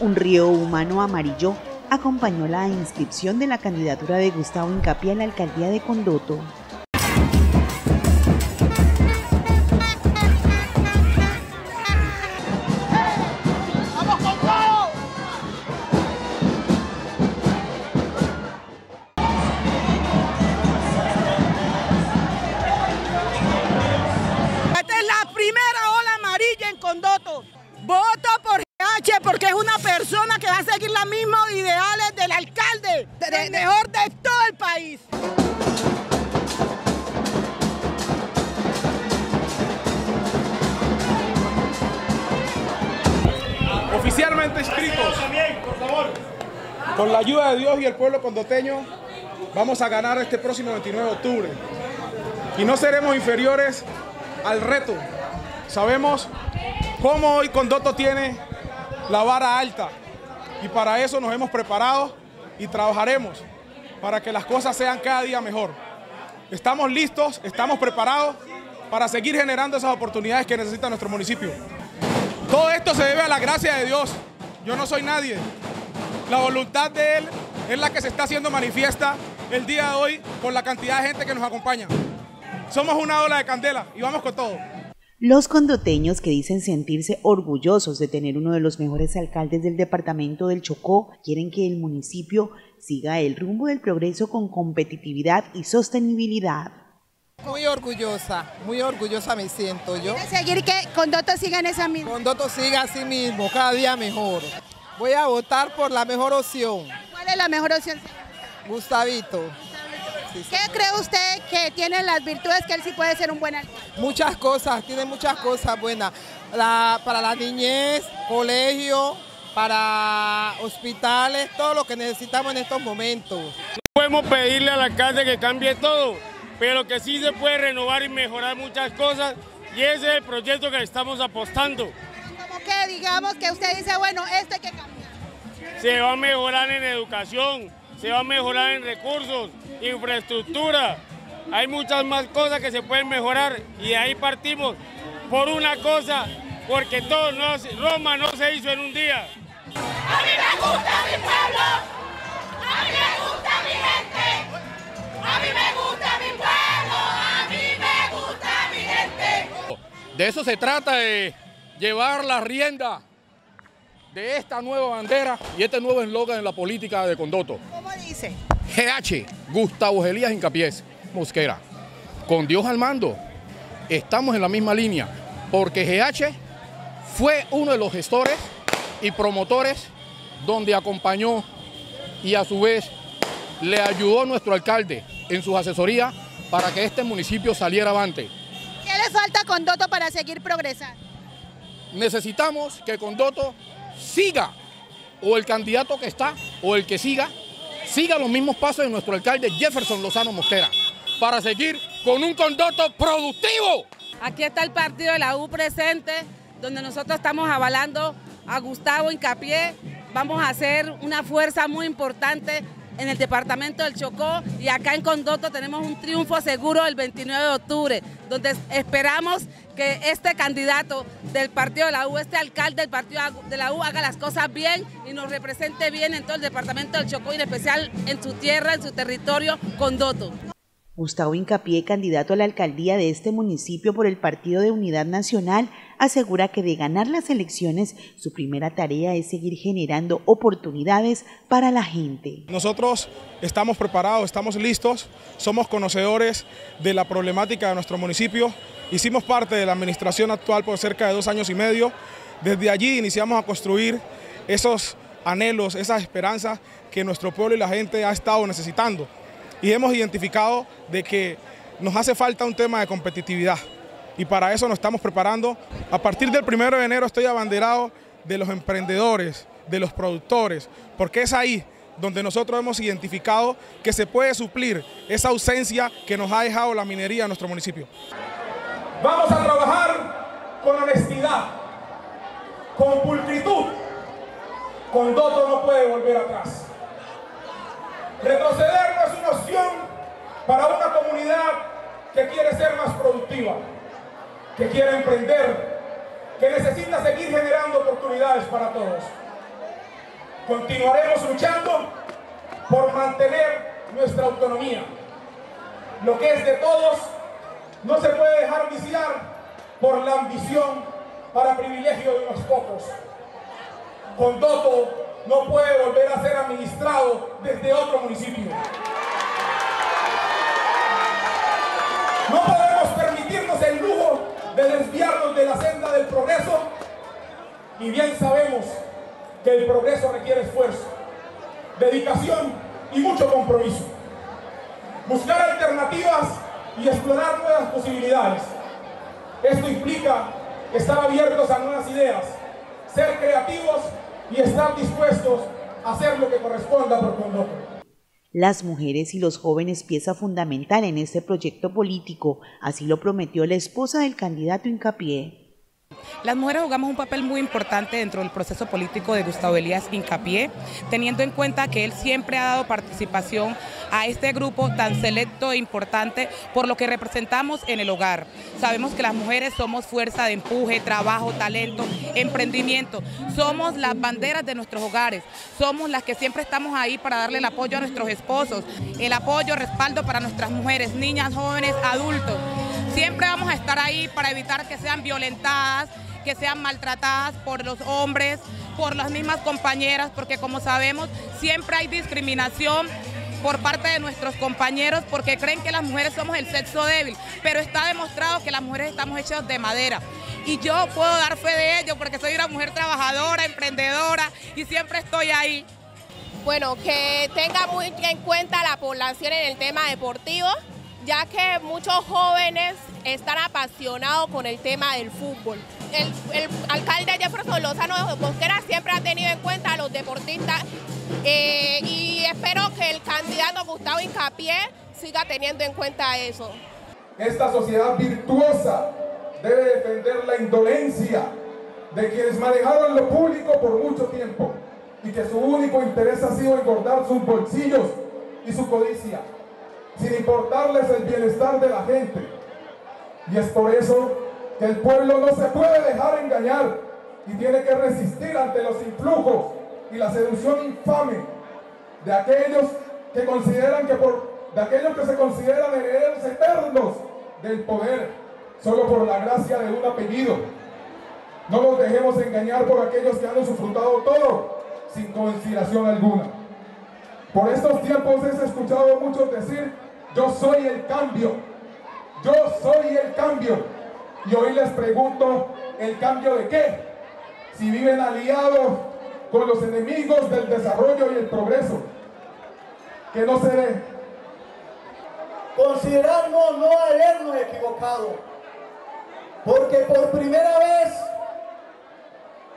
Un río humano amarillo acompañó la inscripción de la candidatura de Gustavo Incapié a la alcaldía de Condoto. Esta es la primera ola amarilla en Condoto. Voto por GH porque es una persona que va a seguir los mismos ideales del alcalde, del mejor de todo el país. oficialmente inscritos. Con la ayuda de Dios y el pueblo condoteño, vamos a ganar este próximo 29 de octubre. Y no seremos inferiores al reto. Sabemos cómo hoy Condoto tiene la vara alta. Y para eso nos hemos preparado y trabajaremos para que las cosas sean cada día mejor. Estamos listos, estamos preparados para seguir generando esas oportunidades que necesita nuestro municipio. Todo esto se debe a la gracia de Dios. Yo no soy nadie. La voluntad de Él es la que se está haciendo manifiesta el día de hoy con la cantidad de gente que nos acompaña. Somos una ola de candela y vamos con todo. Los condoteños que dicen sentirse orgullosos de tener uno de los mejores alcaldes del departamento del Chocó quieren que el municipio siga el rumbo del progreso con competitividad y sostenibilidad. Muy orgullosa, muy orgullosa me siento yo. ¿Quiere seguir que Condoto siga en esa misma? Condoto siga así mismo, cada día mejor. Voy a votar por la mejor opción, ¿Cuál es la mejor opción? Gustavito. Sí. ¿Qué cree usted que tiene las virtudes que él sí puede ser un buen alcalde? Muchas cosas, tiene muchas cosas buenas. La- para la niñez, colegio, para hospitales, todo lo que necesitamos en estos momentos. podemos pedirle al alcalde que cambie todo, pero que sí se puede renovar y mejorar muchas cosas y ese es el proyecto que estamos apostando. Como que digamos que usted dice, bueno, esto hay que cambiar. Se va a mejorar en educación, se va a mejorar en recursos, infraestructura. Hay muchas más cosas que se pueden mejorar y de ahí partimos por una cosa, porque todo no Roma no se hizo en un día. A mí me gusta mi pueblo, a mí me gusta mi gente, a mí me gusta mi pueblo, a mí me gusta mi gente. De eso se trata, de llevar la rienda de esta nueva bandera y este nuevo eslogan en la política de Condoto. ¿Cómo dice? GH, Gustavo Gelías Incapiés, Mosquera. Con Dios al mando, estamos en la misma línea, porque GH fue uno de los gestores y promotores donde acompañó y a su vez le ayudó nuestro alcalde en sus asesorías para que este municipio saliera avante. ¿Qué le falta a Condoto para seguir progresando? necesitamos que Condoto siga, o el candidato que está, o el que siga, siga los mismos pasos de nuestro alcalde Jefferson Lozano Mosquera, para seguir con un Condoto productivo. Aquí está el partido de la U presente, donde nosotros estamos avalando a Gustavo Incapié. Vamos a hacer una fuerza muy importante en el departamento del Chocó y acá en Condoto tenemos un triunfo seguro el 29 de octubre, donde esperamos que este candidato del partido de la U, este alcalde del partido de la U haga las cosas bien y nos represente bien en todo el departamento del Chocó y en especial en su tierra, en su territorio, Condoto. Gustavo Incapié, candidato a la alcaldía de este municipio por el Partido de Unidad Nacional, asegura que de ganar las elecciones, su primera tarea es seguir generando oportunidades para la gente. Nosotros estamos preparados, estamos listos, somos conocedores de la problemática de nuestro municipio. Hicimos parte de la administración actual por cerca de dos años y medio. Desde allí iniciamos a construir esos anhelos, esas esperanzas que nuestro pueblo y la gente ha estado necesitando. Y hemos identificado de que nos hace falta un tema de competitividad. Y para eso nos estamos preparando. A partir del primero de enero estoy abanderado de los emprendedores, de los productores, porque es ahí donde nosotros hemos identificado que se puede suplir esa ausencia que nos ha dejado la minería en nuestro municipio. Vamos a trabajar con honestidad, con pulcritud. Condoto no puede volver atrás. Retroceder no es una opción para una comunidad que quiere ser más productiva, que quiere emprender, que necesita seguir generando oportunidades para todos. Continuaremos luchando por mantener nuestra autonomía. Lo que es de todos no se puede dejar viciar por la ambición para privilegio de unos pocos. Condoto no puede volver a ser administrado desde otro municipio. No podemos permitirnos el lujo de desviarnos de la senda del progreso y bien sabemos que el progreso requiere esfuerzo, dedicación y mucho compromiso. Buscar alternativas y explorar nuevas posibilidades. Esto implica estar abiertos a nuevas ideas, ser creativos y estar dispuestos a hacer lo que corresponda por. Las mujeres y los jóvenes pieza fundamental en este proyecto político, así lo prometió la esposa del candidato Incapié. Las mujeres jugamos un papel muy importante dentro del proceso político de Gustavo Elías Incapié, teniendo en cuenta que él siempre ha dado participación a este grupo tan selecto e importante por lo que representamos en el hogar. Sabemos que las mujeres somos fuerza de empuje, trabajo, talento, emprendimiento. Somos las banderas de nuestros hogares. Somos las que siempre estamos ahí para darle el apoyo a nuestros esposos, el apoyo, respaldo para nuestras mujeres, niñas, jóvenes, adultos. Siempre vamos a estar ahí para evitar que sean violentadas, que sean maltratadas por los hombres, por las mismas compañeras, porque como sabemos siempre hay discriminación por parte de nuestros compañeros porque creen que las mujeres somos el sexo débil, pero está demostrado que las mujeres estamos hechas de madera. Y yo puedo dar fe de ello porque soy una mujer trabajadora, emprendedora y siempre estoy ahí. Bueno, que tenga muy en cuenta la población en el tema deportivo, ya que muchos jóvenes están apasionados con el tema del fútbol. El, el alcalde Jefferson Lozano de Mosquera siempre ha tenido en cuenta a los deportistas eh, y espero que el candidato Gustavo Incapié siga teniendo en cuenta eso. Esta sociedad virtuosa debe defender la indolencia de quienes manejaron lo público por mucho tiempo y que su único interés ha sido engordar sus bolsillos y su codicia, sin importarles el bienestar de la gente. Y es por eso que el pueblo no se puede dejar engañar y tiene que resistir ante los influjos y la seducción infame de aquellos que consideran que por de aquellos que se consideran herederos eternos del poder solo por la gracia de un apellido. No nos dejemos engañar por aquellos que han disfrutado todo sin consideración alguna. Por estos tiempos he escuchado muchos decir, yo soy el cambio, yo soy el cambio. Y hoy les pregunto, ¿el cambio de qué? Si viven aliados con los enemigos del desarrollo y el progreso. Que no se ve. Consideramos no habernos equivocado. Porque por primera vez,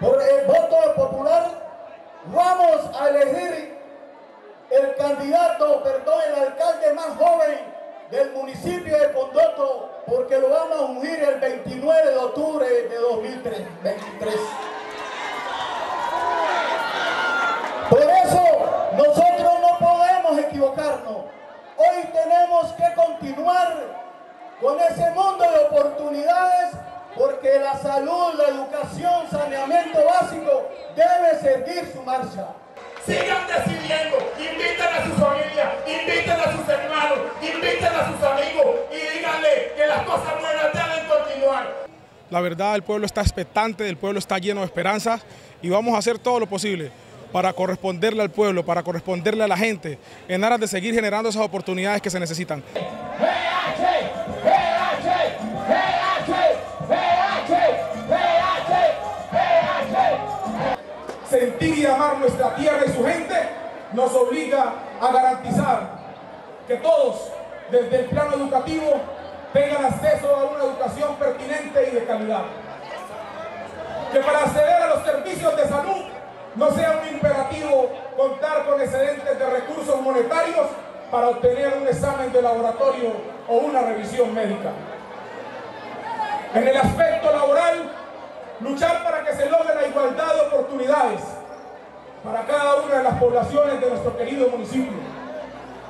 por el voto popular, vamos a elegir el candidato, perdón, el alcalde más joven del municipio de Condoto, porque lo vamos a ungir el 29 de octubre de 2023. Por eso nosotros no podemos equivocarnos. Hoy tenemos que continuar con ese mundo de oportunidades porque la salud, la educación, saneamiento básico debe seguir su marcha. Sigan decidiendo, inviten a su familia, inviten a sus hermanos, inviten a sus amigos y díganle que las cosas buenas deben continuar. La verdad, el pueblo está expectante, el pueblo está lleno de esperanzas y vamos a hacer todo lo posible para corresponderle al pueblo, para corresponderle a la gente, en aras de seguir generando esas oportunidades que se necesitan. sentir amar nuestra tierra y su gente nos obliga a garantizar que todos, desde el plano educativo, tengan acceso a una educación pertinente y de calidad. Que para acceder a los servicios de salud no sea un imperativo contar con excedentes de recursos monetarios para obtener un examen de laboratorio o una revisión médica. En el aspecto laboral, luchar para que se logre la igualdad de oportunidades para cada una de las poblaciones de nuestro querido municipio,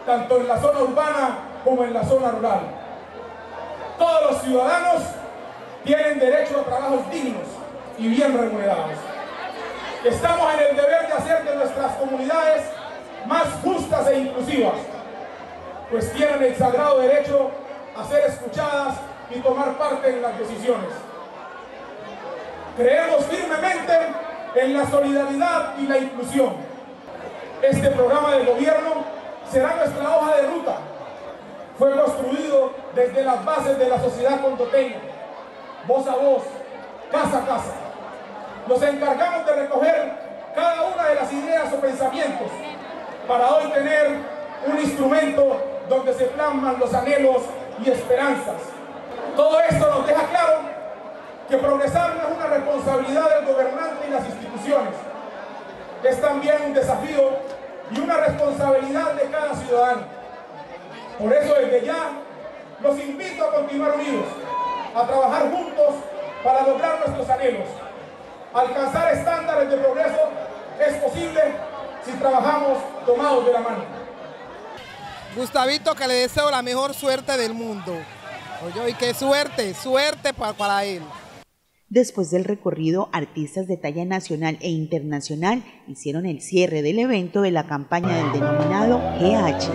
tanto en la zona urbana como en la zona rural. Todos los ciudadanos tienen derecho a trabajos dignos y bien remunerados. Estamos en el deber de hacer de nuestras inclusivas, pues tienen el sagrado derecho a ser escuchadas y tomar parte en las decisiones. Creemos firmemente en la solidaridad y la inclusión. Este programa de gobierno será nuestra hoja de ruta. Fue construido desde las bases de la sociedad condoteña, voz a voz, casa a casa. Nos encargamos de recoger cada una de las ideas o pensamientos para hoy tener un instrumento donde se plasman los anhelos y esperanzas. Todo esto nos deja claro que progresar no es una responsabilidad del gobernante y las instituciones. Es también un desafío y una responsabilidad de cada ciudadano. Por eso desde ya los invito a continuar unidos, a trabajar juntos para lograr nuestros anhelos. Alcanzar estándares de progreso es posible si trabajamos tomados de la mano. Gustavito, que le deseo la mejor suerte del mundo. Oye, y qué suerte, suerte para, para él. Después del recorrido, artistas de talla nacional e internacional hicieron el cierre del evento de la campaña del denominado GH.